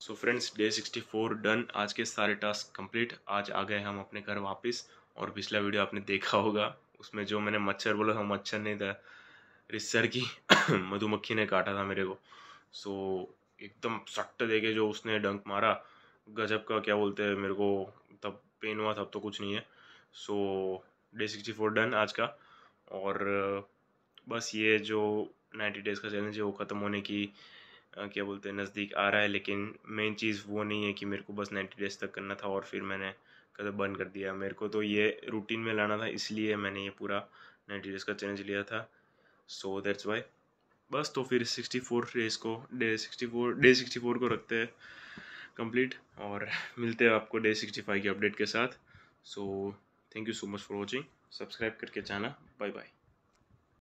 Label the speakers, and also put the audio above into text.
Speaker 1: So friends day sixty four done आज के सारे टास्क कंप्लीट आज आ गए हम अपने घर वापस और पिछला वीडियो आपने देखा होगा। उसमें जो मैंने मच्छर बोला था मच्छर नहीं था रिसर की मधुमक्खी ने काटा था मेरे को। सो so, एकदम सट्ट देके जो उसने डंक मारा गजब का क्या बोलते हैं मेरे को तब पेन हुआ तब तो कुछ नहीं है। So day sixty four done आज का। और बस ये जो नाइन्टी डेज़ का चैलेंज है वो ख़त्म होने की क्या बोलते हैं, नज़दीक आ रहा है, लेकिन मेन चीज़ वो नहीं है कि मेरे को बस नाइन्टी डेज़ तक करना था और फिर मैंने कदम बंद कर दिया। मेरे को तो ये रूटीन में लाना था, इसलिए मैंने ये पूरा नाइन्टी डेज़ का चैलेंज लिया था। सो दैट्स वाई बस तो फिर सिक्सटी फोर डेज़ को day sixty four day sixty four को रखते हैं कंप्लीट और मिलते हैं आपको डे सिक्सटी फाइव के अपडेट के साथ। So thank you so much for watching subscribe करके जाना। Bye bye